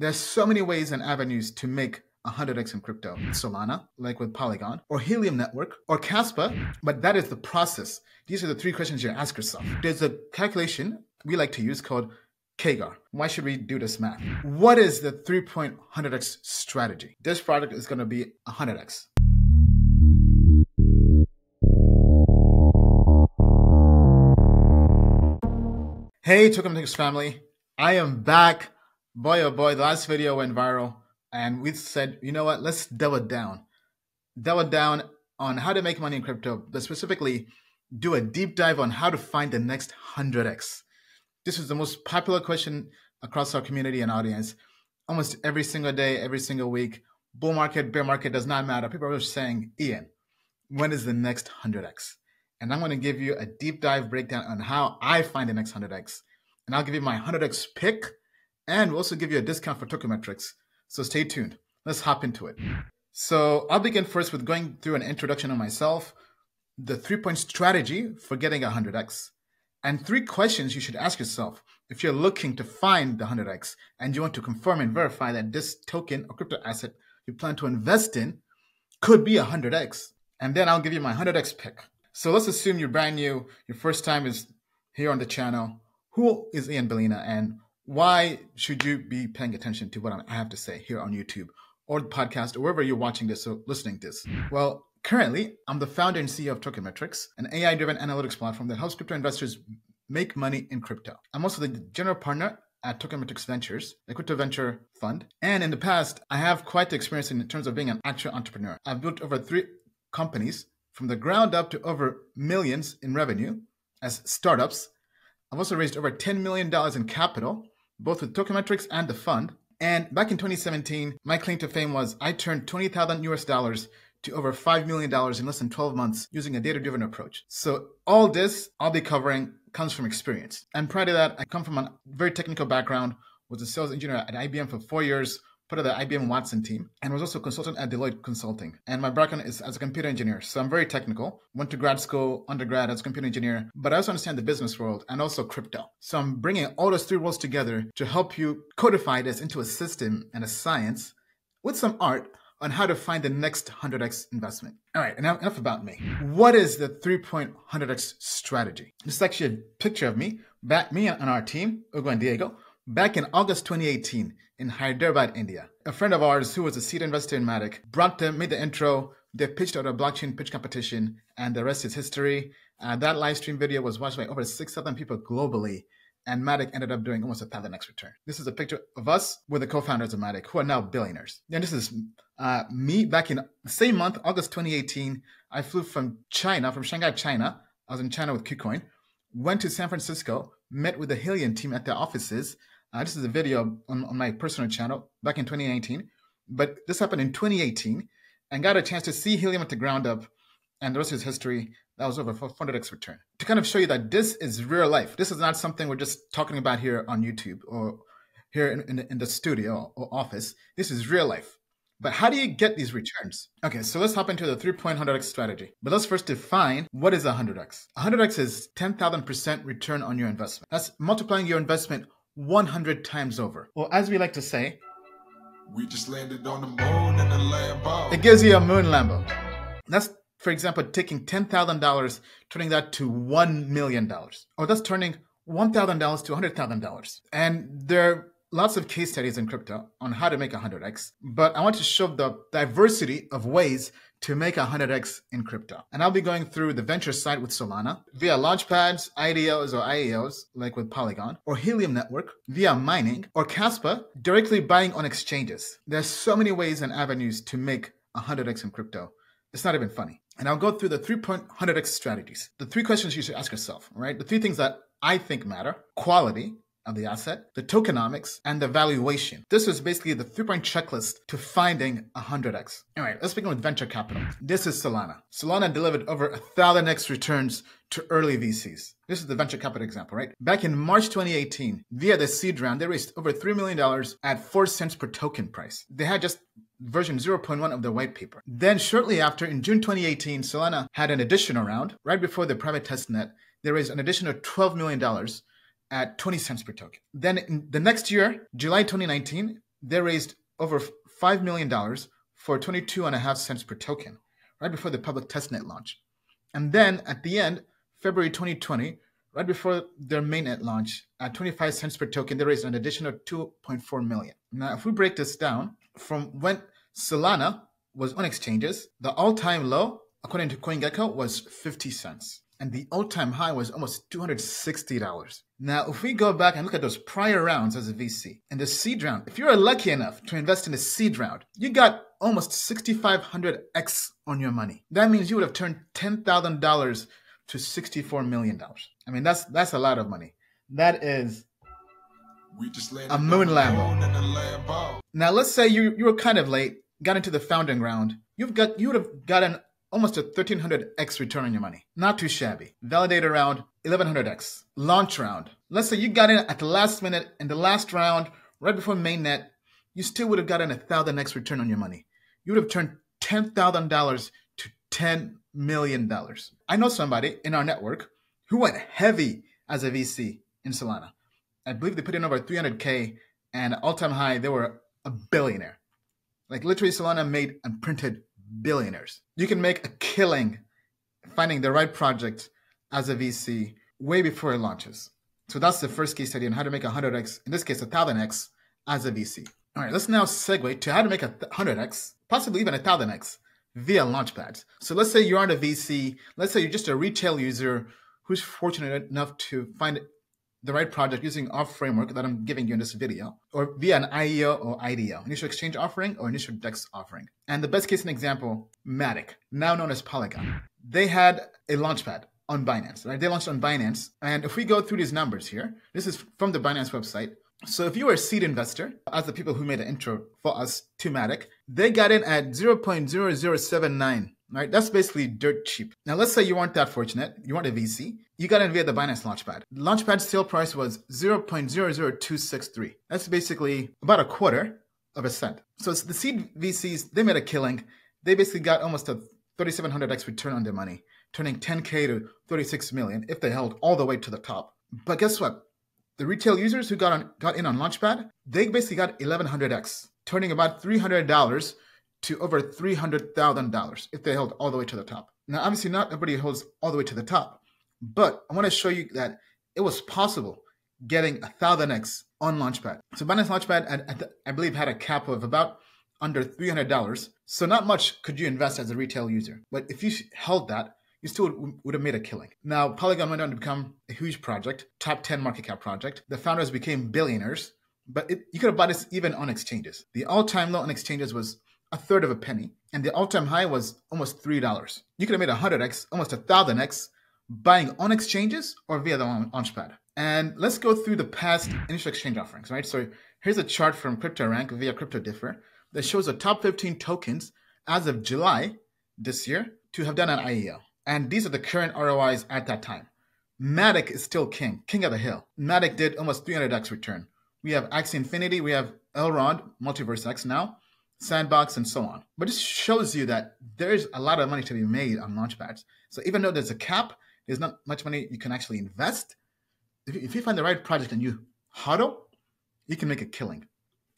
There's so many ways and avenues to make 100x in crypto. Solana, like with Polygon, or Helium Network, or Kaspa, but that is the process. These are the three questions you ask yourself. There's a calculation we like to use called CAGR. Why should we do this math? What is the 3.100x strategy? This product is going to be 100x. Hey, Token Metrics family. I am back. Boy, oh boy, the last video went viral and we said, you know what, let's double down. Double down on how to make money in crypto, but specifically do a deep dive on how to find the next 100x. This is the most popular question across our community and audience. Almost every single day, every single week, bull market, bear market does not matter. People are saying, Ian, when is the next 100x? And I'm going to give you a deep dive breakdown on how I find the next 100x. And I'll give you my 100x pick, and we'll also give you a discount for Token Metrics. So stay tuned. Let's hop into it. So I'll begin first with going through an introduction on myself, the three point strategy for getting 100x, and three questions you should ask yourself if you're looking to find the 100x and you want to confirm and verify that this token or crypto asset you plan to invest in could be 100x. And then I'll give you my 100x pick. So let's assume you're brand new, your first time is here on the channel. Who is Ian Balina and why should you be paying attention to what I have to say here on YouTube or the podcast or wherever you're watching this or listening to this? Well, currently, I'm the founder and CEO of Token Metrics, an AI driven analytics platform that helps crypto investors make money in crypto. I'm also the general partner at Token Metrics Ventures, a crypto venture fund. And in the past, I have quite the experience in terms of being an actual entrepreneur. I've built over three companies from the ground up to over millions in revenue as startups. I've also raised over $10 million in capital, both with Token Metrics and the fund. And back in 2017, my claim to fame was I turned 20,000 US dollars to over $5 million in less than 12 months using a data driven approach. So, all this I'll be covering comes from experience. And prior to that, I come from a very technical background, was a sales engineer at IBM for four years, part of the IBM Watson team, and was also a consultant at Deloitte Consulting. And my background is as a computer engineer, so I'm very technical. Went to grad school, undergrad as a computer engineer, but I also understand the business world and also crypto. So I'm bringing all those three worlds together to help you codify this into a system and a science with some art on how to find the next 100x investment. All right, enough, enough about me. What is the 3.100x strategy? This is actually a picture of me, back me and our team, Ugo and Diego, back in August 2018 in Hyderabad, India. A friend of ours who was a seed investor in Matic brought them, made the intro. They pitched at a blockchain pitch competition, and the rest is history. Uh, that live stream video was watched by over 6,000 people globally, and Matic ended up doing almost a thousand X return. This is a picture of us with the co-founders of Matic, who are now billionaires. And this is uh, me back in the same month, August 2018. I flew from China, from Shanghai, China. I was in China with KuCoin. Went to San Francisco, met with the Helium team at their offices, uh, this is a video on, on my personal channel back in 2019, but this happened in 2018 and got a chance to see Helium at the ground up and the rest is history. That was over 400x return. To kind of show you that this is real life. This is not something we're just talking about here on YouTube or here in, in, in the studio or office. This is real life. But how do you get these returns? Okay, so let's hop into the 3.100x strategy. But let's first define what is 100x. 100x is 10,000% return on your investment. That's multiplying your investment 100 times over. Or as we like to say, we just landed on the moon in a Lambo. It gives you a moon Lambo. That's, for example, taking $10,000, turning that to $1 million. Or oh, that's turning $1,000 to $100,000. And there are lots of case studies in crypto on how to make 100x, but I want to show the diversity of ways to make 100x in crypto. And I'll be going through the venture side with Solana via launchpads, IDOs or IEOs, like with Polygon, or Helium Network via mining, or Kaspa directly buying on exchanges. There's so many ways and avenues to make 100x in crypto. It's not even funny. And I'll go through the 3.100x strategies. The three questions you should ask yourself, right? The three things that I think matter quality, of the asset, the tokenomics, and the valuation. This was basically the three-point checklist to finding 100x. All right, let's begin with venture capital. This is Solana. Solana delivered over a thousand x returns to early VCs. This is the venture capital example, right? Back in March 2018, via the seed round, they raised over $3 million at 4 cents per token price. They had just version 0.1 of the white paper. Then shortly after, in June 2018, Solana had an additional round. Right before the private testnet, they raised an additional $12 million at 20 cents per token. Then the next year, July 2019, they raised over $5 million for 22 and a half cents per token right before the public testnet launch. And then at the end, February 2020, right before their mainnet launch, at 25 cents per token, they raised an additional 2.4 million. Now, if we break this down from when Solana was on exchanges, the all-time low, according to CoinGecko, was 50 cents. And the all-time high was almost $260. Now, if we go back and look at those prior rounds as a VC, and the seed round, if you're lucky enough to invest in the seed round, you got almost 6,500x on your money. That means you would have turned $10,000 to $64 million. I mean, that's that's a lot of money. That is We just A moon on the Lambo. moon in a Lambo. now. Let's say you you were kind of late, got into the founding round. You've got you would have gotten almost a 1300x return on your money. Not too shabby. Validator round 1100x. Launch round. Let's say you got in at the last minute in the last round, right before mainnet. You still would have gotten a thousand x return on your money. You would have turned ten thousand dollars to ten million dollars. I know somebody in our network who went heavy as a VC in Solana. I believe they put in over 300k, and all-time high they were a billionaire. Like literally, Solana made and printed billionaires. You can make a killing finding the right project as a VC way before it launches. So that's the first case study on how to make a 100x, in this case, a 1000x as a VC. All right, let's now segue to how to make a 100x, possibly even a 1000x via Launchpad. So let's say you aren't a VC, let's say you're just a retail user who's fortunate enough to find the right project using our framework that I'm giving you in this video, or via an IEO or IDO, initial exchange offering or initial DEX offering. And the best case in example, Matic, now known as Polygon. They had a launchpad on Binance, right? They launched on Binance. And if we go through these numbers here, this is from the Binance website. So if you were a seed investor, as the people who made the intro for us to Matic, they got in at 0.0079 right? That's basically dirt cheap. Now, let's say you weren't that fortunate, you weren't a VC, you got in via the Binance Launchpad. Launchpad sale price was 0.00263. That's basically about a quarter of a cent. So the seed VCs, they made a killing. They basically got almost a 3700x return on their money, turning 10k to 36 million if they held all the way to the top. But guess what? The retail users who got on got in on Launchpad, they basically got 1100x, turning about $300 to over $300,000 if they held all the way to the top. Now, obviously, not everybody holds all the way to the top, but I want to show you that it was possible getting a 1000x on Launchpad. So, Binance Launchpad, at I believe, had a cap of about under $300. So, not much could you invest as a retail user. But if you held that, you still would, would have made a killing. Now, Polygon went on to become a huge project, top 10 market cap project. The founders became billionaires, but it, you could have bought this even on exchanges. The all time low on exchanges was a third of a penny, and the all time high was almost $3. You could have made a 100x, almost a 1000x, buying on exchanges or via the launch- Launchpad. And let's go through the past initial exchange offerings, right? So here's a chart from CryptoRank via CryptoDiffer that shows the top 15 tokens as of July this year to have done an IEO. And these are the current ROIs at that time. Matic is still king, king of the hill. Matic did almost 300x return. We have Axie Infinity, we have Elrond, Multiverse X now, Sandbox, and so on. But this shows you that there's a lot of money to be made on launchpads. So even though there's a cap, there's not much money you can actually invest. If you, if you find the right project and you hodl, you can make a killing.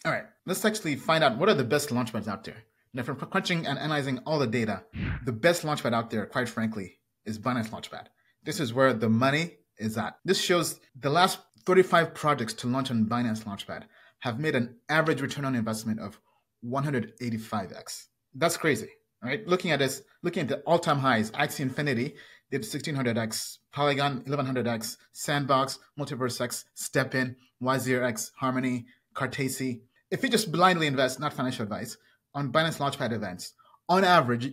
All right, let's actually find out what are the best launchpads out there. Now, from crunching and analyzing all the data, the best launchpad out there, quite frankly, is Binance Launchpad. This is where the money is at. This shows the last 35 projects to launch on Binance Launchpad have made an average return on investment of 185x. That's crazy, right? Looking at this, looking at the all-time highs, Axie Infinity did 1600x, Polygon 1100x, Sandbox, Multiverse X, STEPN, Y0x, Harmony, Cartesi. If you just blindly invest, not financial advice, on Binance Launchpad events, on average,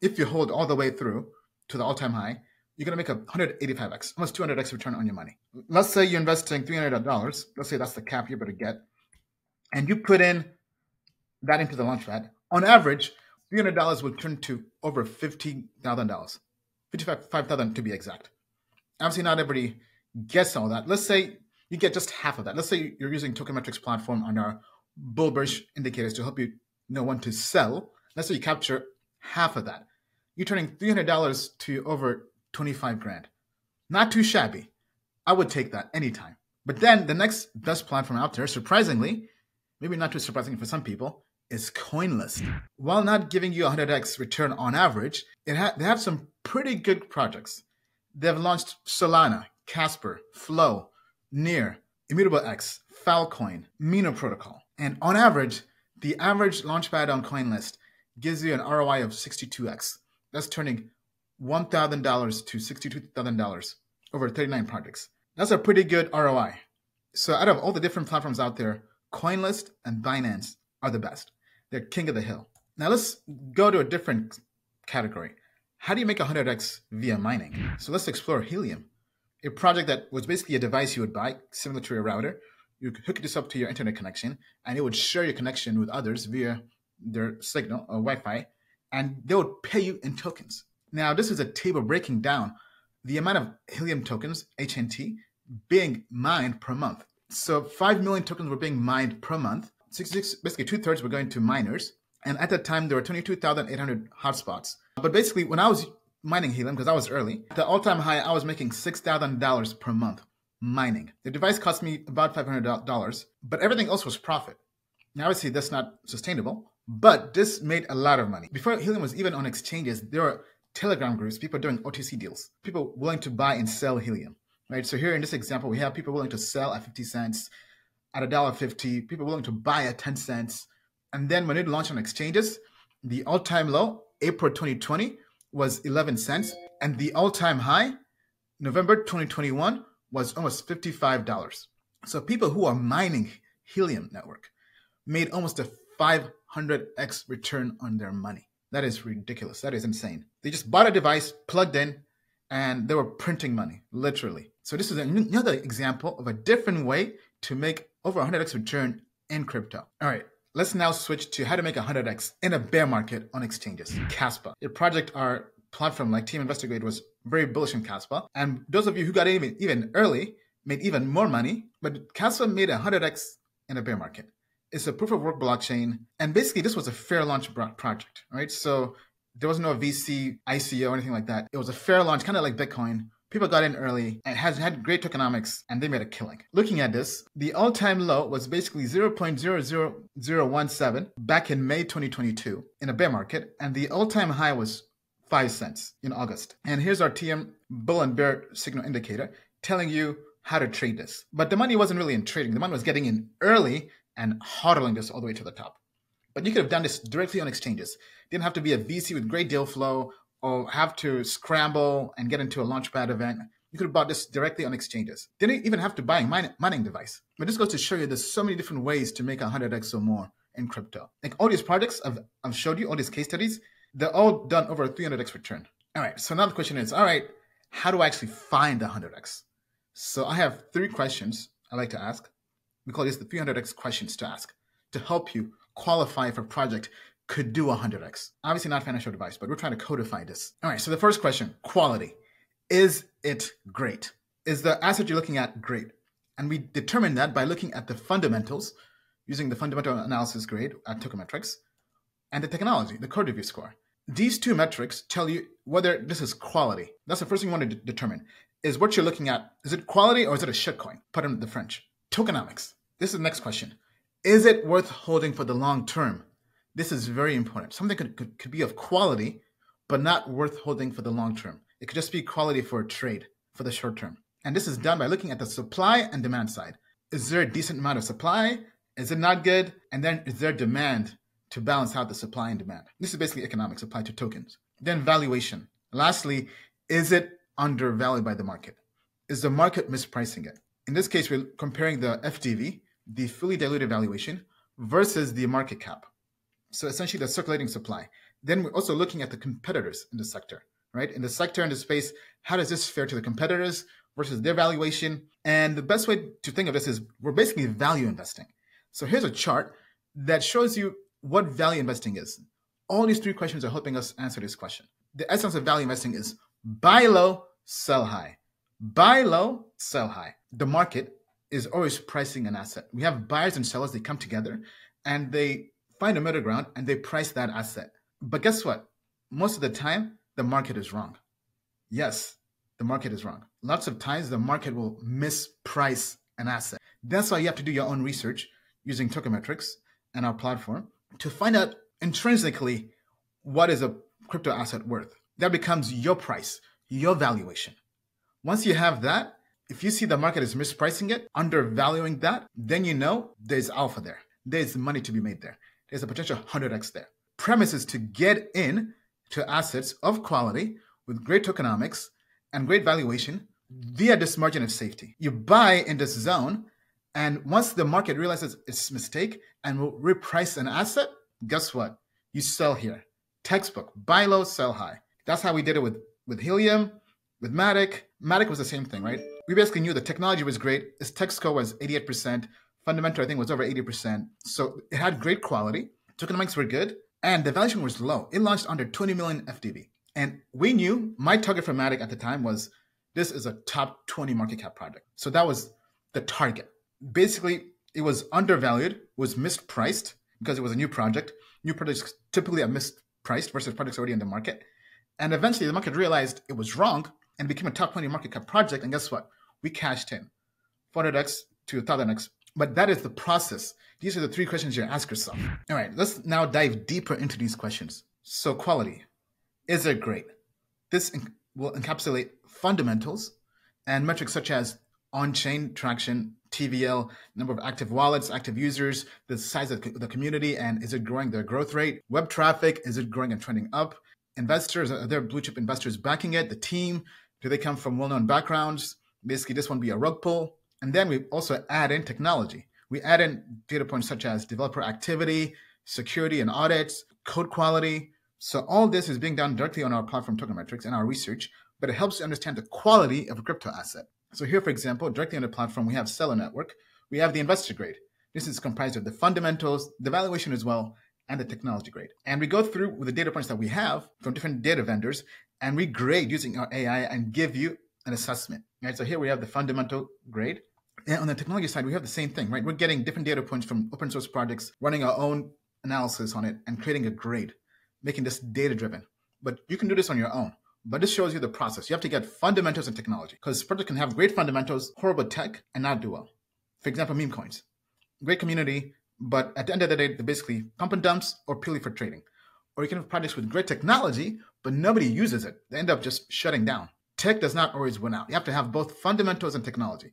if you hold all the way through to the all-time high, you're gonna make a 185x, almost 200x return on your money. Let's say you're investing $300. Let's say that's the cap you're going to get, and you put in that into the launchpad. On average, $300 will turn to over $50,000, $55,000 to be exact. Obviously, not everybody gets all that. Let's say you get just half of that. Let's say you're using Tokenmetrics platform on our bull bearish indicators to help you know when to sell. Let's say you capture half of that. You're turning $300 to over 25 grand. Not too shabby. I would take that anytime. But then the next best platform out there, surprisingly, maybe not too surprising for some people, is CoinList. While not giving you a 100x return on average, it ha- they have some pretty good projects. They've launched Solana, Casper, Flow, Near, Immutable X, Filecoin, Mina Protocol. And on average, the average launchpad on CoinList gives you an ROI of 62x. That's turning $1,000 to $62,000 over 39 projects. That's a pretty good ROI. So out of all the different platforms out there, CoinList and Binance are the best. They're king of the hill. Now let's go to a different category. How do you make 100x via mining? So let's explore Helium, a project that was basically a device you would buy, similar to a router. You could hook this up to your internet connection, and it would share your connection with others via their signal or Wi-Fi, and they would pay you in tokens. Now, this is a table breaking down the amount of Helium tokens, HNT, being mined per month. So 5 million tokens were being mined per month. 66, basically two thirds were going to miners. And at that time, there were 22,800 hotspots. But basically, when I was mining Helium, because I was early, the all time high, I was making $6,000 per month mining. The device cost me about $500, but everything else was profit. Now, obviously, that's not sustainable, but this made a lot of money. Before Helium was even on exchanges, there were Telegram groups, people doing OTC deals, people willing to buy and sell Helium, right? So here in this example, we have people willing to sell at 50 cents, at a dollar 50, people willing to buy at 10 cents. And then when it launched on exchanges, the all-time low, April 2020, was 11 cents. And the all-time high, November 2021, was almost $55. So people who are mining Helium Network made almost a 500x return on their money. That is ridiculous. That is insane. They just bought a device, plugged in, and they were printing money, literally. So this is another example of a different way to make over 100x return in crypto. All right, let's now switch to how to make 100x in a bear market on exchanges. Kaspa, a project our platform like Team Investigate was very bullish in Kaspa. And those of you who got in even, even early made even more money, but Kaspa made 100x in a bear market. It's a proof of work blockchain. And basically, this was a fair launch project, right? So there was no VC, ICO, anything like that. It was a fair launch, kind of like Bitcoin. People got in early and has had great tokenomics and they made a killing. Looking at this, the all-time low was basically 0.00017 back in May 2022 in a bear market, and the all-time high was 5 cents in August. And here's our TM bull and bear signal indicator telling you how to trade this. But the money wasn't really in trading. The money was getting in early and hodling this all the way to the top. But you could have done this directly on exchanges. Didn't have to be a VC with great deal flow or have to scramble and get into a launchpad event. You could have bought this directly on exchanges. Didn't even have to buy a mining device. But this goes to show you there's so many different ways to make 100x or more in crypto. Like all these projects I've, I've showed you, all these case studies, they're all done over a 300x return. All right, so now the question is, all right, how do I actually find 100x? So I have three questions I like to ask. We call these the 300x questions to ask to help you qualify if a project could do 100x. Obviously not financial advice, but we're trying to codify this. All right, so the first question, quality. Is it great? Is the asset you're looking at great? And we determine that by looking at the fundamentals, using the fundamental analysis grade at Tokenmetrics, and the technology, the code review score. These two metrics tell you whether this is quality. That's the first thing you want to determine. Is what you're looking at, is it quality or is it a shitcoin? Put in the French. Tokenomics. This is the next question. Is it worth holding for the long term? This is very important. Something could, could, could be of quality, but not worth holding for the long term. It could just be quality for a trade for the short term. And this is done by looking at the supply and demand side. Is there a decent amount of supply? Is it not good? And then is there demand to balance out the supply and demand? This is basically economics applied to tokens. Then valuation. Lastly, is it undervalued by the market? Is the market mispricing it? In this case, we're comparing the FDV, the fully diluted valuation, versus the market cap. So essentially the circulating supply. Then we're also looking at the competitors in the sector, right? In the sector, in the space, how does this fare to the competitors versus their valuation? And the best way to think of this is we're basically value investing. So here's a chart that shows you what value investing is. All these three questions are helping us answer this question. The essence of value investing is buy low, sell high. Buy low, sell high. The market is always pricing an asset. We have buyers and sellers, they come together and they find a middle ground and they price that asset. But guess what? Most of the time, the market is wrong. Yes, the market is wrong. Lots of times, the market will misprice an asset. That's why you have to do your own research. using Tokenmetrics and our platform to find out intrinsically what is a crypto asset worth. That becomes your price, your valuation. Once you have that, if you see the market is mispricing it, undervaluing that, then you know there's alpha there. There's money to be made there. There's a potential 100x there. Premise is to get in to assets of quality with great tokenomics and great valuation via this margin of safety. You buy in this zone, and once the market realizes its mistake and will reprice an asset, guess what? You sell here. Textbook, buy low, sell high. That's how we did it with, with Helium, with Matic. Matic was the same thing, right? We basically knew the technology was great. Its tech score was 88%. Fundamental, I think, was over 80%. So it had great quality. Tokenomics were good. And the valuation was low. It launched under 20 million FDV. And we knew my target for Matic at the time was this is a top 20 market cap project. So that was the target. Basically, it was undervalued, was mispriced because it was a new project. New projects typically are mispriced versus projects already in the market. And eventually the market realized it was wrong and became a top 20 market cap project. And guess what? We cashed in 400x to 1000x. But that is the process. These are the three questions you ask yourself. All right, let's now dive deeper into these questions. So, quality is it great? This will encapsulate fundamentals and metrics such as on chain traction, TVL, number of active wallets, active users, the size of the community, and is it growing their growth rate? Web traffic, is it growing and trending up? Investors, are there blue chip investors backing it? The team, do they come from well known backgrounds? Basically, this one be a rug pull. And then we also add in technology. We add in data points such as developer activity, security and audits, code quality. So all this is being done directly on our platform Tokenmetrics and our research, but it helps you understand the quality of a crypto asset. So here, for example, directly on the platform, we have Seller Network. We have the investor grade. This is comprised of the fundamentals, the valuation as well, and the technology grade. And we go through with the data points that we have from different data vendors, and we grade using our AI and give you an assessment. Right. So here we have the fundamental grade. And on the technology side, we have the same thing, right? We're getting different data points from open source projects, running our own analysis on it, and creating a grade, making this data driven. But you can do this on your own. But this shows you the process. You have to get fundamentals and technology because project can have great fundamentals, horrible tech, and not do well. For example, meme coins. Great community, but at the end of the day, they're basically pump and dumps or purely for trading. Or you can have projects with great technology, but nobody uses it. They end up just shutting down. Tech does not always win out. You have to have both fundamentals and technology.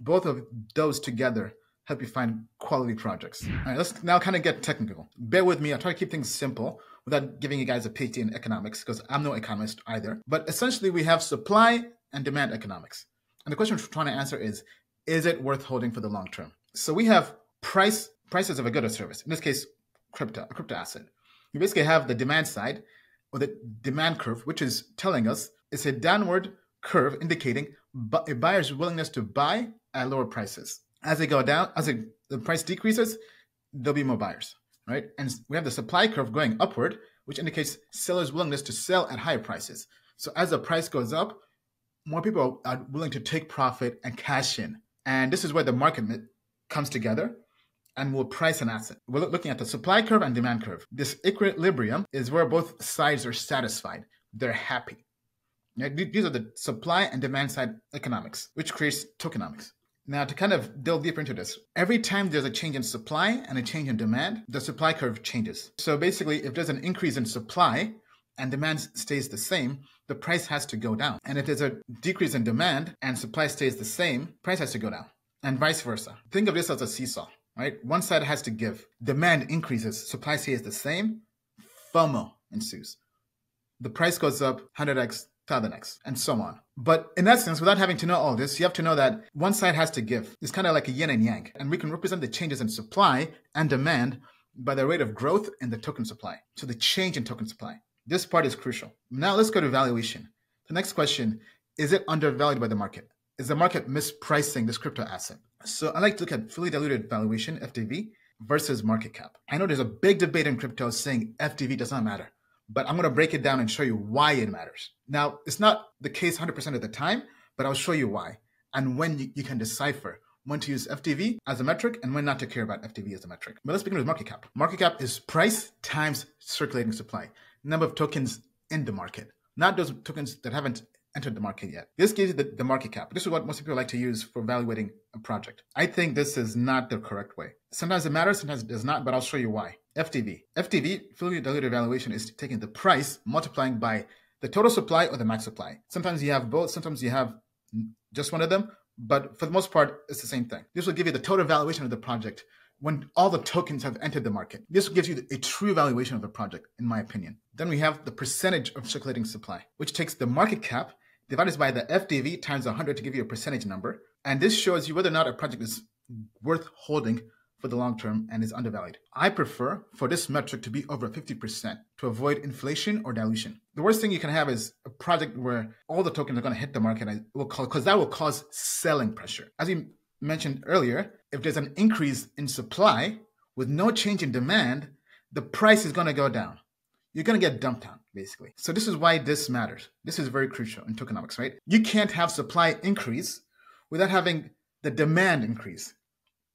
Both of those together help you find quality projects. All right, let's now kind of get technical. Bear with me. I'll try to keep things simple without giving you guys a PhD in economics because I'm no economist either. But essentially, we have supply and demand economics. And the question we're trying to answer is is it worth holding for the long term? So we have price prices of a good or service. In this case, crypto, a crypto asset. You basically have the demand side or the demand curve, which is telling us it's a downward curve indicating a buyer's willingness to buy at lower prices. As they go down, as it, the price decreases, there'll be more buyers, right? And we have the supply curve going upward, which indicates sellers' willingness to sell at higher prices. So as the price goes up, more people are willing to take profit and cash in. And this is where the market comes together and will price an asset. We're looking at the supply curve and demand curve. This equilibrium is where both sides are satisfied. They're happy. These are the supply and demand side economics, which creates tokenomics. Now, to kind of delve deeper into this, every time there's a change in supply and a change in demand, the supply curve changes. So basically, if there's an increase in supply and demand stays the same, the price has to go down. And if there's a decrease in demand and supply stays the same, price has to go down. And vice versa. Think of this as a seesaw, right? One side has to give. Demand increases, supply stays the same, FOMO ensues. The price goes up 100x, 1000x, and so on. But in essence, without having to know all this, you have to know that one side has to give. It's kind of like a yin and yang. And we can represent the changes in supply and demand by the rate of growth in the token supply. So the change in token supply. This part is crucial. Now let's go to valuation. The next question is it undervalued by the market? Is the market mispricing this crypto asset? So I like to look at fully diluted valuation, FDV, versus market cap. I know there's a big debate in crypto saying FDV does not matter but I'm going to break it down and show you why it matters. Now, it's not the case 100% of the time, but I'll show you why and when you, you can decipher when to use FDV as a metric and when not to care about FDV as a metric. But let's begin with market cap. Market cap is price times circulating supply, number of tokens in the market, not those tokens that haven't entered the market yet. This gives you the, the market cap. This is what most people like to use for evaluating a project. I think this is not the correct way. Sometimes it matters, sometimes it does not, but I'll show you why. FDV. FDV, fully diluted valuation, is taking the price multiplying by the total supply or the max supply. Sometimes you have both, sometimes you have just one of them, but for the most part, it's the same thing. This will give you the total valuation of the project when all the tokens have entered the market. This gives you a true valuation of the project, in my opinion. Then we have the percentage of circulating supply, which takes the market cap divided by the FDV times 100 to give you a percentage number. And this shows you whether or not a project is worth holding for the long term and is undervalued. I prefer for this metric to be over 50% to avoid inflation or dilution. The worst thing you can have is a project where all the tokens are going to hit the market because that will cause selling pressure. As you mentioned earlier, if there's an increase in supply with no change in demand, the price is going to go down. You're going to get dumped on, basically. So this is why this matters. This is very crucial in tokenomics, right? You can't have supply increase without having the demand increase.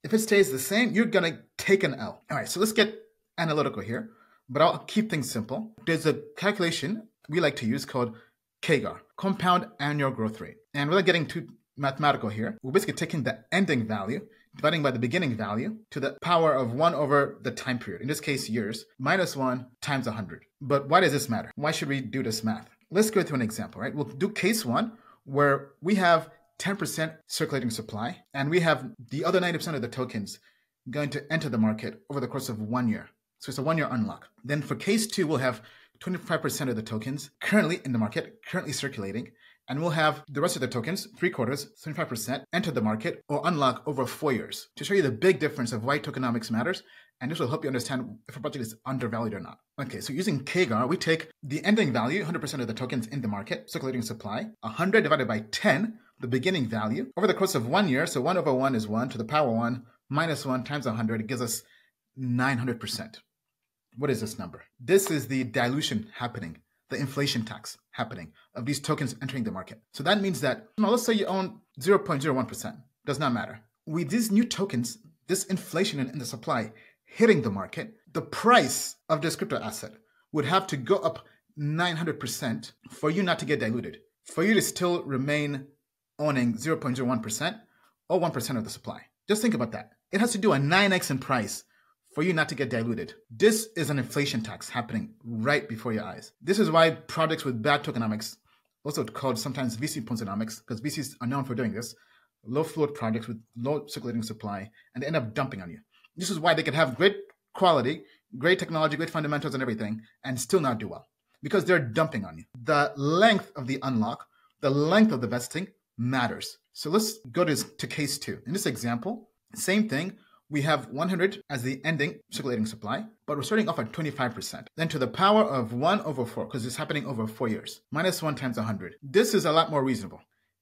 If it stays the same, you're going to take an L. All right, so let's get analytical here, but I'll keep things simple. There's a calculation we like to use called CAGR, compound annual growth rate. And without getting too mathematical here, we're basically taking the ending value, dividing by the beginning value to the power of 1 over the time period, in this case years, minus 1 times 100. But why does this matter? Why should we do this math? Let's go through an example, right? We'll do case 1 where we have 10% circulating supply, and we have the other 90% of the tokens going to enter the market over the course of one year. So it's a one year unlock. Then for case two, we'll have 25% of the tokens currently in the market, currently circulating, and we'll have the rest of the tokens, three quarters, 75%, enter the market or unlock over four years to show you the big difference of why tokenomics matters. And this will help you understand if a project is undervalued or not. Okay, so using CAGR, we take the ending value, 100% of the tokens in the market, circulating supply, 100 divided by 10, the beginning value, over the course of one year. So 1 over 1 is 1 to the power 1 minus 1 times 100. It gives us 900%. What is this number? This is the dilution happening the inflation tax happening of these tokens entering the market. So that means that, now let's say you own 0.01%, does not matter. With these new tokens, this inflation in, in the supply hitting the market, the price of this crypto asset would have to go up 900% for you not to get diluted, for you to still remain owning 0.01% or 1% of the supply. Just think about that. It has to do a 9x in price for you not to get diluted. This is an inflation tax happening right before your eyes. This is why projects with bad tokenomics, also called sometimes VC ponzonomics, because VCs are known for doing this, low float projects with low circulating supply, and they end up dumping on you. This is why they can have great quality, great technology, great fundamentals, and everything, and still not do well because they're dumping on you. The length of the unlock, the length of the vesting matters. So let's go to, to case two. In this example, same thing we have 100 as the ending circulating supply, but we're starting off at 25%. Then to the power of 1 over 4, because it's happening over 4 years, minus 1 times 100. This is a lot more reasonable.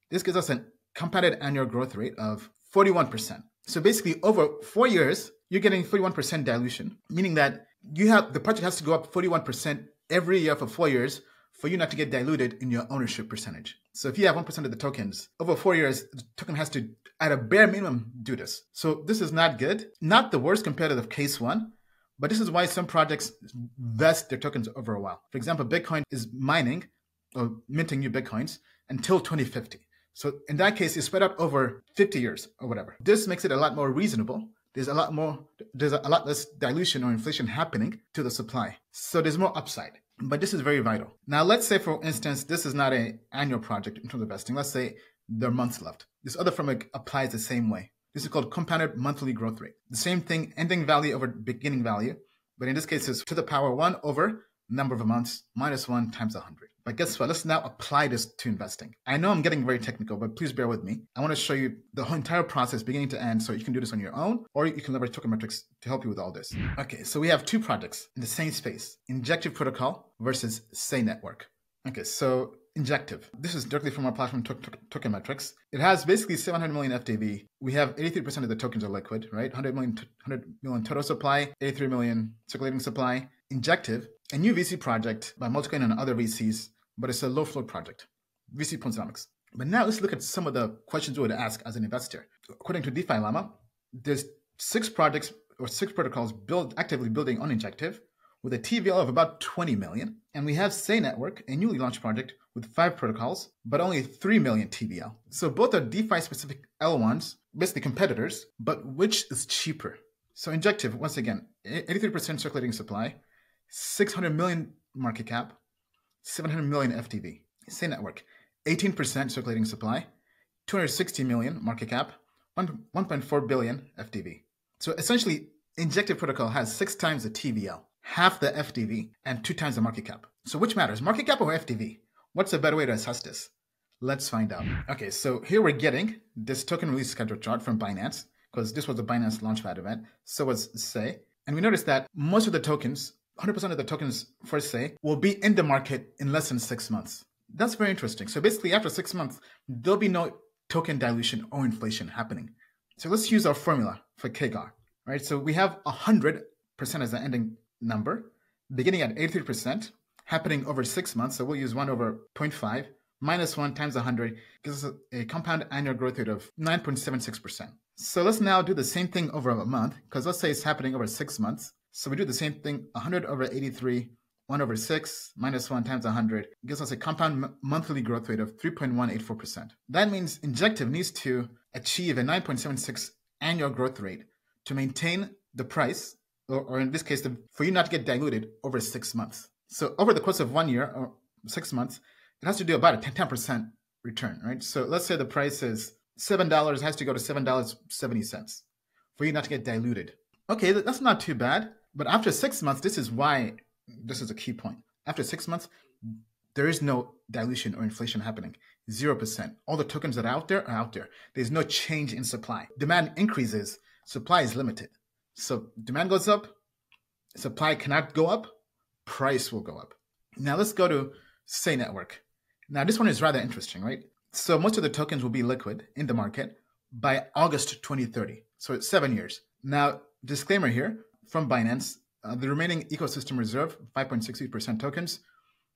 This gives us a compounded annual growth rate of 41%. So basically, over 4 years, you're getting 41% dilution, meaning that you have the project has to go up 41% every year for 4 years for you not to get diluted in your ownership percentage. So if you have 1% of the tokens, over four years, the token has to, at a bare minimum, do this. So this is not good. Not the worst competitive case one, but this is why some projects vest their tokens over a while. For example, Bitcoin is mining or minting new Bitcoins until 2050. So in that case, it's spread out over 50 years or whatever. This makes it a lot more reasonable. There's a lot more, there's a lot less dilution or inflation happening to the supply. So there's more upside. But this is very vital. Now, let's say, for instance, this is not an annual project in terms of vesting. Let's say there are months left. This other framework applies the same way. This is called compounded monthly growth rate. The same thing, ending value over beginning value, but in this case, it's to the power one over number of months minus one times 100. But guess what? Let's now apply this to investing. I know I'm getting very technical, but please bear with me. I want to show you the whole entire process beginning to end so you can do this on your own or you can leverage Tokenmetrics to help you with all this. Okay, so we have two projects in the same space, Injective Protocol versus Sei Network. Okay, so Injective. This is directly from our platform, Tokenmetrics. It has basically 700 million FDV. We have 83% of the tokens are liquid, right? 100 million, 100 million total supply, 83 million circulating supply. Injective a new VC project by Multicoin and other VCs, but it's a low float project, VC Ponzonomics. But now let's look at some of the questions we would ask as an investor. According to DeFi Llama, there's six projects or six protocols built actively building on Injective, with a TVL of about 20 million. And we have Sei Network, a newly launched project with five protocols, but only 3 million TVL. So both are DeFi specific L1s, basically competitors, but which is cheaper? So Injective, once again, 83% circulating supply, 600 million market cap, 700 million FDV. Sei Network, 18% circulating supply, 260 million market cap, 1.4 billion FDV. So essentially, Injective Protocol has six times the TVL, half the FDV, and two times the market cap. So which matters, market cap or FDV? What's a better way to assess this? Let's find out. Okay, so here we're getting this token release schedule chart from Binance, because this was the Binance Launchpad event. So was Sei. And we noticed that most of the tokens, 100% of the tokens for Sei, will be in the market in less than six months. That's very interesting. So basically, after six months, there'll be no token dilution or inflation happening. So let's use our formula for CAGR, right? So we have 100% as the ending number, beginning at 83%, happening over six months. So we'll use 1 over 0.5 minus 1 times 100 gives us a compound annual growth rate of 9.76%. So let's now do the same thing over a month, because let's say it's happening over six months. So we do the same thing 100 over 83 1 over 6 minus 1 times 100 gives us a compound monthly growth rate of 3.184%. That means Injective needs to achieve a 9.76 annual growth rate to maintain the price, or, or in this case, the, for you not to get diluted over six months. So over the course of one year or six months, it has to do about a 10% return, right? So let's say the price is $7, has to go to $7.70 for you not to get diluted. Okay, that's not too bad. But after six months, this is why this is a key point. After six months, there is no dilution or inflation happening. 0%. All the tokens that are out there are out there. There's no change in supply. Demand increases, supply is limited. So demand goes up, supply cannot go up, price will go up. Now let's go to Sei Network. Now this one is rather interesting, right? So most of the tokens will be liquid in the market by August 2030. So it's seven years. Now, disclaimer here from Binance uh, the remaining ecosystem reserve, 5.68% tokens,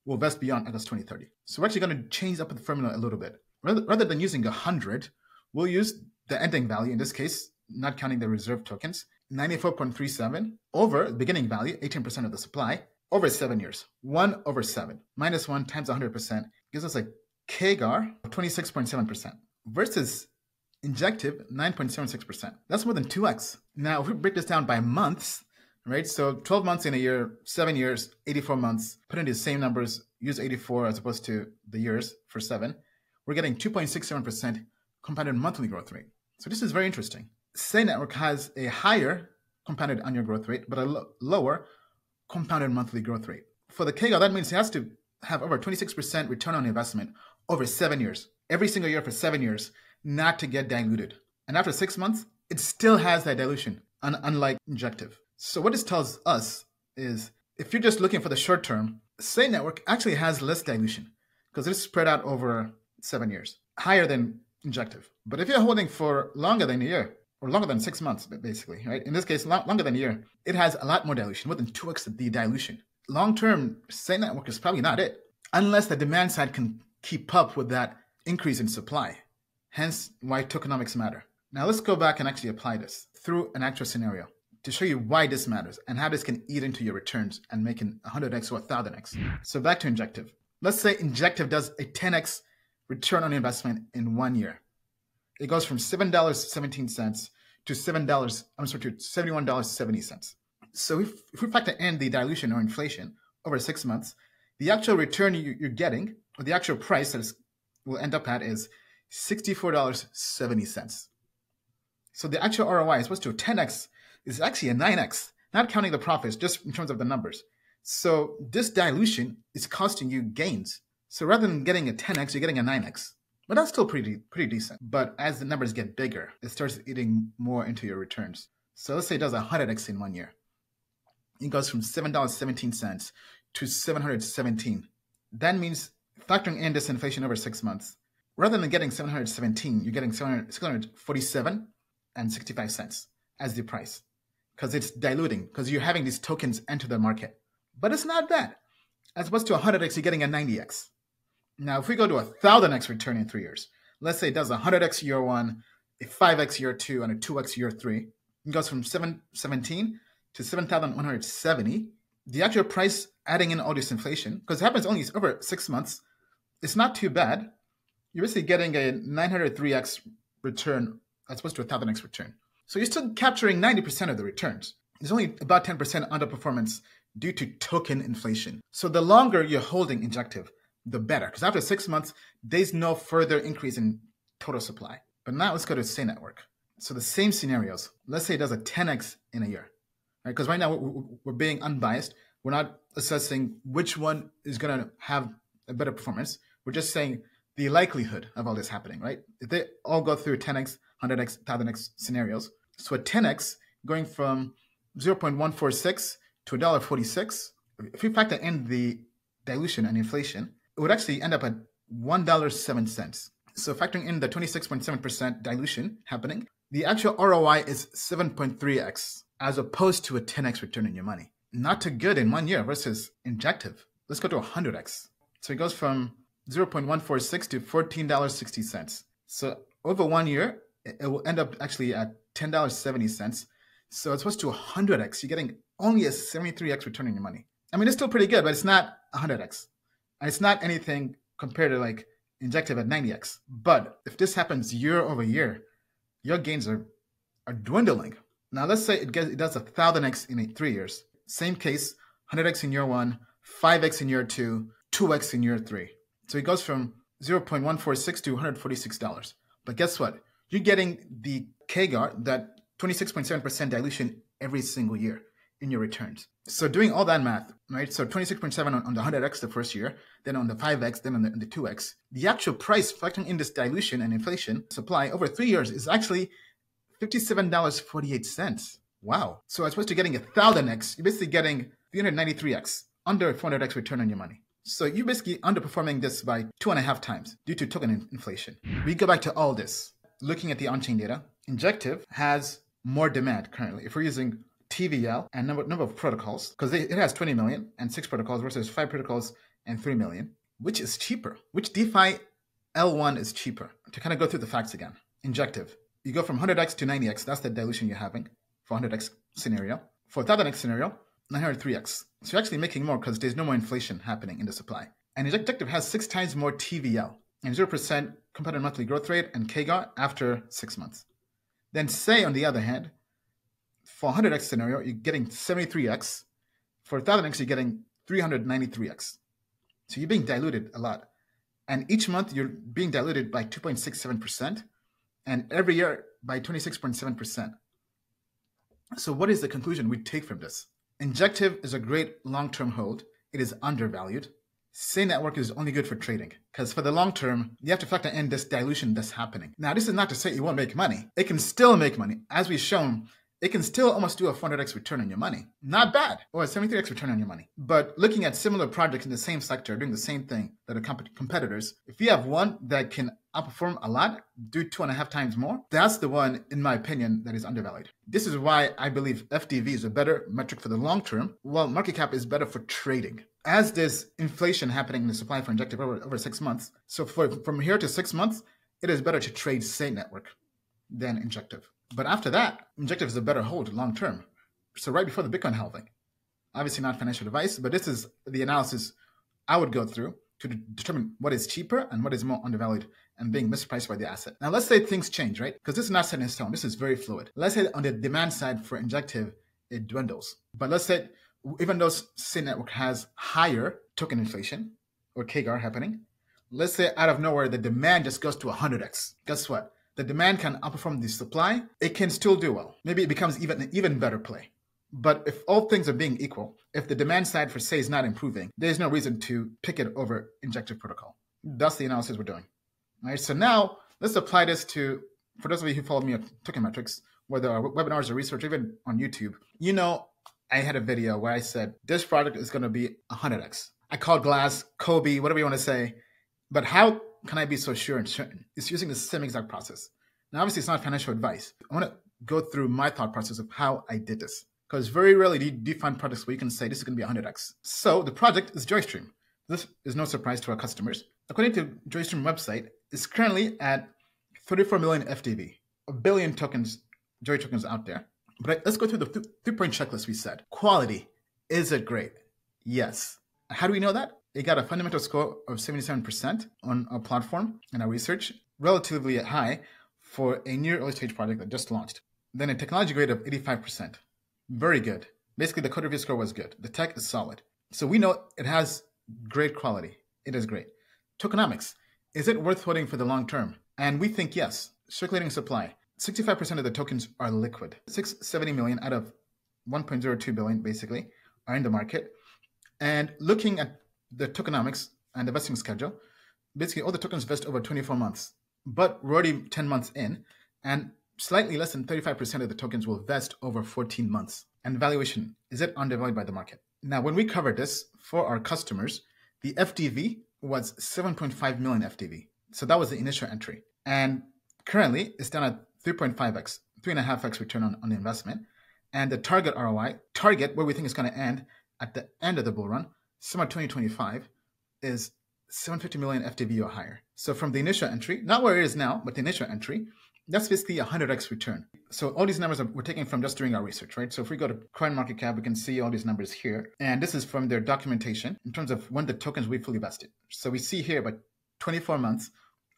will vest beyond August 2030. So we're actually going to change up the formula a little bit. Rather, rather than using 100, we'll use the ending value, in this case, not counting the reserve tokens, 94.37 over the beginning value, 18% of the supply, over seven years. 1 over 7 minus 1 times 100% gives us a CAGR of 26.7% versus injective 9.76%. That's more than 2x. Now, if we break this down by months, right? So 12 months in a year, seven years, 84 months, put in the same numbers, use 84 as opposed to the years for seven, we're getting 2.67% compounded monthly growth rate. So this is very interesting. Sei Network has a higher compounded annual growth rate, but a lo- lower compounded monthly growth rate. For the CAGR, that means it has to have over 26% return on investment over seven years, every single year for seven years, not to get diluted. And after six months, it still has that dilution, un- unlike Injective. So what this tells us is if you're just looking for the short term, Sei Network actually has less dilution because it's spread out over seven years, higher than Injective. But if you're holding for longer than a year, or longer than six months, basically, right? In this case, longer than a year, it has a lot more dilution, more than 2x the dilution. Long term, Sei Network is probably not it, unless the demand side can keep up with that increase in supply. Hence, why tokenomics matter. Now, let's go back and actually apply this through an actual scenario to show you why this matters and how this can eat into your returns and make making 100x or 1000x. So back to Injective. Let's say Injective does a 10x return on investment in one year. It goes from $7.17 to $7, I'm sorry, to $71.70. So if, if we factor in the dilution or inflation over six months, the actual return you, are getting, or the actual price that is, will end up at is $64.70. So the actual ROI is supposed to 10x is actually a 9x, not counting the profits, just in terms of the numbers. So this dilution is costing you gains. So rather than getting a 10x, you're getting a 9x. But that's still pretty pretty decent. But as the numbers get bigger, it starts eating more into your returns. So let's say it does 100x in one year. It goes from $7.17 to 717. That means factoring in this inflation over six months, rather than getting 717, you're getting 647 and 65 cents as the price because it's diluting because you're having these tokens enter the market. But it's not bad. As opposed to 100x, you're getting a 90x. Now, if we go to a 1000x return in three years, let's say it does a 100x year one, a 5x year two, and a 2x year three, it goes from 717 to 7,170. the actual price adding in all this inflation, because it happens only over six months, it's not too bad. You're basically getting a 903x return as opposed to a 1000x return. So you're still capturing 90% of the returns. There's only about 10% underperformance due to token inflation. So the longer you're holding Injective, the better. Because after six months, there's no further increase in total supply. But now let's go to Sei Network. So the same scenarios. Let's say it does a 10x in a year, right? Because right now we're being unbiased. We're not assessing which one is going to have a better performance. We're just saying the likelihood of all this happening, right? If they all go through 10x, 100x, 1000x scenarios. So a 10x going from 0.146 to $1.46, if we factor in the dilution and inflation, it would actually end up at $1.07. So factoring in the 26.7% dilution happening, the actual ROI is 7.3x as opposed to a 10x return on your money. Not too good in one year versus injective. Let's go to 100x. So it goes from 0.146 to $14.60. So over one year, it will end up actually at $10.70. So it's supposed to 100x. You're getting only a 73x return on your money. I mean, it's still pretty good, but it's not 100x. And it's not anything compared to like injective at 90x. But if this happens year over year, your gains are, are dwindling. Now, let's say it, gets, it does a 1000x in three years. Same case, 100x in year one, 5x in year two, 2x in year three. So it goes from 0.146 to $146. But guess what? You're getting the CAGR, that 26.7% dilution every single year in your returns. So doing all that math, right? So 26.7 on, on the 100x the first year, then on the 5x, then on the, on the 2x. The actual price factoring in this dilution and inflation supply over three years is actually $57.48. Wow. So as opposed to getting a 1000x, you're basically getting 393x, under 400x return on your money. So you're basically underperforming this by two and a half times due to token inflation. We go back to all this. Looking at the on-chain data, Injective has more demand currently. If we're using TVL and number, number of protocols, because it has 20 million and six protocols versus five protocols and 3 million, which is cheaper? Which DeFi L1 is cheaper? To kind of go through the facts again. Injective. You go from 100x to 90x, that's the dilution you're having for 100x scenario. For 1000x scenario, 903x. So you're actually making more because there's no more inflation happening in the supply. And Injective has six times more TVL and 0% compounded monthly growth rate and CAGR after six months. Then say, on the other hand, for 100x scenario, you're getting 73x. For 1000x, you're getting 393x. So you're being diluted a lot. And each month, you're being diluted by 2.67%, and every year by 26.7%. So, what is the conclusion we take from this? Injective is a great long term hold. It is undervalued. Sei Network is only good for trading because for the long term, you have to factor in this dilution that's happening. Now, this is not to say it won't make money. It can still make money. As we've shown, it can still almost do a 400x return on your money. Not bad, or a 73x return on your money. But looking at similar projects in the same sector doing the same thing that are comp- competitors, if you have one that can outperform a lot, do two and a half times more, that's the one, in my opinion, that is undervalued. This is why I believe FDV is a better metric for the long term, while market cap is better for trading. As there's inflation happening in the supply for injective over, over six months, so for, from here to six months, it is better to trade Sei Network than Injective. But after that, Injective is a better hold long term. So right before the Bitcoin halving, obviously not financial advice, but this is the analysis I would go through to determine what is cheaper and what is more undervalued and being mispriced by the asset. Now let's say things change, right? Because this is not set in stone. This is very fluid. Let's say on the demand side for Injective, it dwindles. But let's say even though Sei Network has higher token inflation or CAGR happening, let's say out of nowhere the demand just goes to 100x. Guess what? The demand can outperform the supply, it can still do well. Maybe it becomes even an even better play. But if all things are being equal, if the demand side for Sei is not improving, there's no reason to pick it over injective protocol. That's the analysis we're doing. All right, so now let's apply this to, for those of you who follow me on Token Metrics, whether our webinars or research, even on YouTube, you know I had a video where I said this product is going to be 100x. I called Glass, Kobe, whatever you want to say. But how can I be so sure and certain? It's using the same exact process. Now, obviously, it's not financial advice. I want to go through my thought process of how I did this. Because very rarely do you find products where you can say this is going to be 100x. So the project is Joystream. This is no surprise to our customers. According to Joystream website, it's currently at 34 million FDV, a billion tokens, Joy tokens out there. But uh, let's go through the three point checklist we said. Quality, Is it great? Yes. How do we know that? It got a fundamental score of 77% on our platform and our research, relatively high for a new early stage project that just launched. Then a technology grade of 85%. Very good. Basically, the code review score was good. The tech is solid. So we know it has great quality. It is great. Tokenomics. Is it worth holding for the long term? And we think yes. Circulating supply. 65% of the tokens are liquid. 670 million out of 1.02 billion, basically, are in the market. And looking at the tokenomics and the vesting schedule, basically all the tokens vest over 24 months. But we're already 10 months in, and slightly less than 35% of the tokens will vest over 14 months. And valuation, is it undervalued by the market? Now, when we covered this for our customers, the FDV was 7.5 million FDV. So that was the initial entry. And currently it's down at 3.5x, 3.5x return on, on investment. And the target ROI, target where we think it's going to end at the end of the bull run, summer 2025, is 750 million FDV or higher. So from the initial entry, not where it is now, but the initial entry, that's basically a 100x return. So all these numbers are, we're taking from just doing our research, right? So if we go to CoinMarketCap, we can see all these numbers here. And this is from their documentation in terms of when the tokens will be fully vested. So we see here, but 24 months,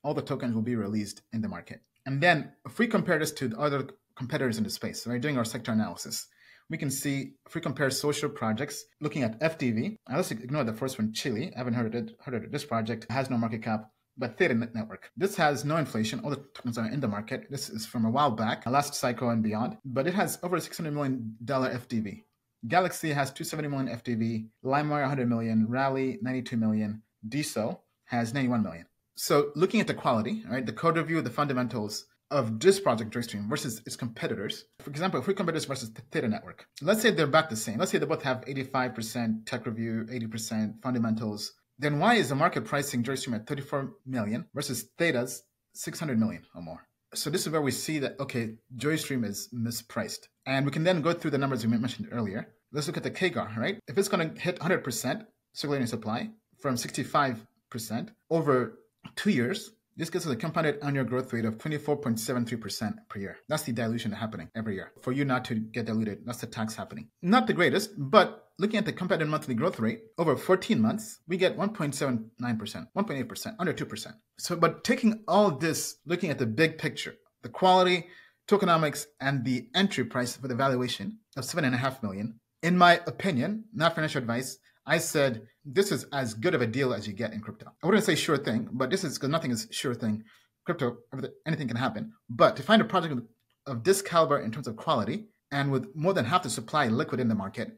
all the tokens will be released in the market. And then if we compare this to the other competitors in the space, right, doing our sector analysis, we can see if we compare social projects, looking at FDV, let's ignore the first one, Chili. I haven't heard of it. Heard of it. This project has no market cap but Theta Network. This has no inflation. All the tokens are in the market. This is from a while back, last cycle and beyond, but it has over $600 million FDV. Galaxy has 270 million FDV, LimeWire 100 million, Rally 92 million, DeSo has 91 million. So looking at the quality, right, the code review, the fundamentals, of this project Joystream versus its competitors. For example, if we compare this versus the Theta Network, let's say they're about the same. Let's say they both have 85% tech review, 80% fundamentals. Then why is the market pricing Joystream at 34 million versus Theta's 600 million or more? So this is where we see that, okay, Joystream is mispriced. And we can then go through the numbers we mentioned earlier. Let's look at the CAGR, right? If it's going to hit 100% circulating supply from 65% over two years, this gives us a compounded annual growth rate of 24.73% per year. That's the dilution happening every year. For you not to get diluted, that's the tax happening. Not the greatest, but looking at the compounded monthly growth rate over 14 months, we get 1.79%, 1.8%, under 2%. So, but taking all this, looking at the big picture, the quality, tokenomics, and the entry price for the valuation of 7.5 million, in my opinion, not financial advice, I said, this is as good of a deal as you get in crypto. I wouldn't say sure thing, but this is because nothing is sure thing. Crypto, anything can happen. But to find a project of this caliber in terms of quality and with more than half the supply liquid in the market,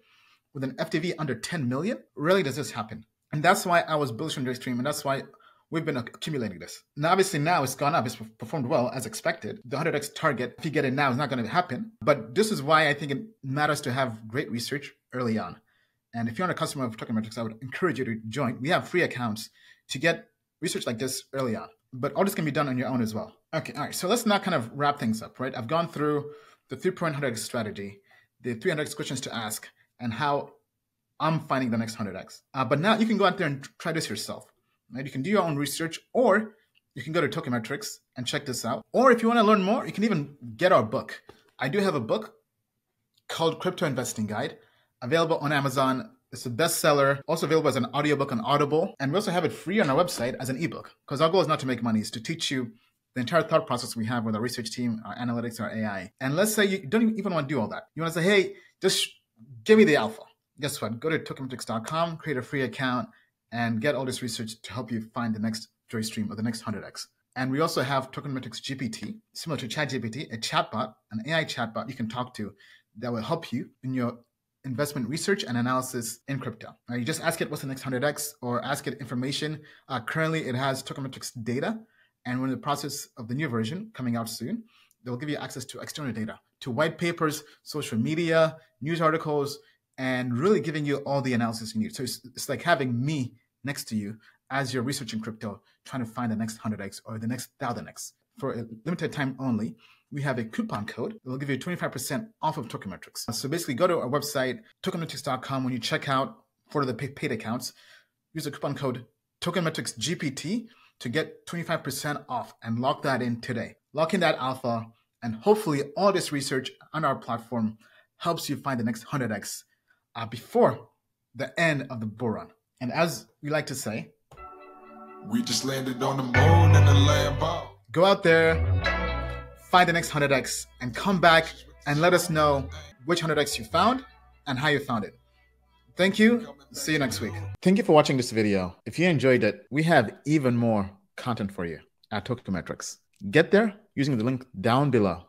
with an FDV under 10 million, rarely does this happen. And that's why I was bullish on Joystream, and that's why we've been accumulating this. Now, obviously, now it's gone up. It's performed well as expected. The 100x target, if you get it now, is not going to happen. But this is why I think it matters to have great research early on. And if you're not a customer of Token Metrics, I would encourage you to join. We have free accounts to get research like this early on, but all this can be done on your own as well. Okay, all right. So let's now kind of wrap things up, right? I've gone through the 3.100x strategy, the 300x questions to ask, and how I'm finding the next 100x. Uh, but now you can go out there and try this yourself. Right? You can do your own research, or you can go to Token Metrics and check this out. Or if you want to learn more, you can even get our book. I do have a book called Crypto Investing Guide available on Amazon. It's a bestseller, also available as an audiobook on Audible. And we also have it free on our website as an ebook because our goal is not to make money, it's to teach you the entire thought process we have with our research team, our analytics, our AI. And let's say you don't even want to do all that. You want to say, hey, just give me the alpha. Guess what? Go to tokenmetrics.com, create a free account, and get all this research to help you find the next Joystream or the next 100x. And we also have Token Metrics GPT, similar to ChatGPT, a chatbot, an AI chatbot you can talk to that will help you in your investment research and analysis in crypto. You just ask it what's the next 100x or ask it information. Uh, currently, it has tokenomics data, and we're in the process of the new version coming out soon. They'll give you access to external data, to white papers, social media, news articles, and really giving you all the analysis you need. So it's, it's like having me next to you as you're researching crypto, trying to find the next 100x or the next 1000x for a limited time only we have a coupon code that will give you 25% off of Token Metrics. So basically, go to our website, tokenmetrics.com. When you check out for the paid accounts, use the coupon code TokenmetricsGPT to get 25% off and lock that in today. Lock in that alpha, and hopefully, all this research on our platform helps you find the next 100x uh, before the end of the bull run. And as we like to say, We just landed on the moon in a Lambo. go out there, find the next 100x, and come back and let us know which 100x you found and how you found it. Thank you. See you next week. Thank you for watching this video. If you enjoyed it, we have even more content for you at Token Metrics. Get there using the link down below.